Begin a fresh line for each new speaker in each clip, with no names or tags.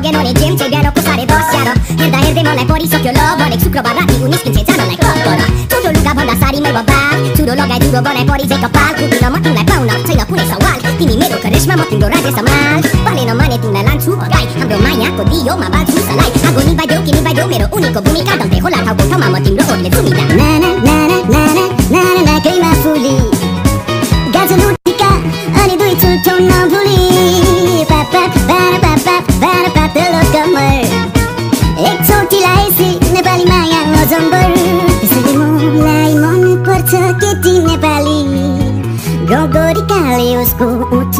मलाई भने जेम चाहिँ बिहानको हेर्दा मलाई परिसक्यो ल भनेको शुक्रबार राति हाम्रो मायाको दियोमा बाल्छु सलाई आगो निभाइदेऊ कि निभाइदेऊ मेरो उनीको भूमिका डल्दै होला ठाउँको ठाउँमा म तिम्रो ओर्ले जुमिदा
नाना नाना नाना नाना नाकैमा फुली गाजो लुटिका अनि दुई चुल्ठो नभुली पापा बारा पापा बारा पातलो कम्मर एकचोटिलाई सी नेपाली माया अजम्बर त्यसैले मलाई मन पर्छ केटी नेपाली गौगोरिकाले उसको उठ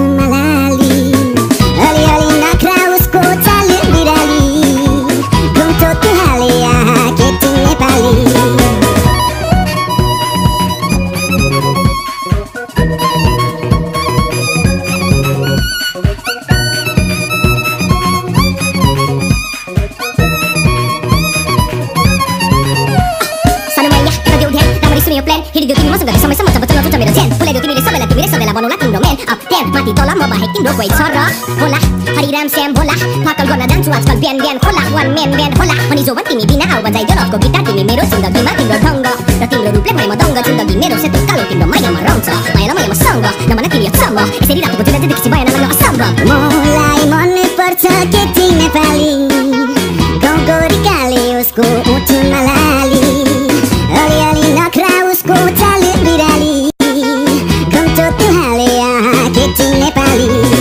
सुन्यो प्लान हिँडिदेऊ तिमी मसँग समयसम्म जब चल्न तिमीले च्यान बोलाइदेऊ तिमीले सबैलाई तिमीले सबैलाई बनाउला तिम्रो म्यान अप टेन माथि तल म बाहेक तिम्रो कोही छ र होला हरिराम श्याम भोला फाकल गर्न जान्छु आजकल बिहान बिहान खोला वान म्यान ब्यान्ड होला अनि जो तिमी बिना आउ बजाइदेऊ रफको गिटार तिमी मेरो जिन्दगीमा तिम्रो ढङ्ग र तिम्रो रूपले भए म दङ्ग जिन्दगी मेरो सेतो कालो तिम्रो मायामा रङ छ माया मायामा सङ्ग नमन तिमी अचम्म यसरी रातको जुदा देखि भएन मलाई असम्भव
मलाई मन पर्छ केटी हाले आहा ठेची नेपाली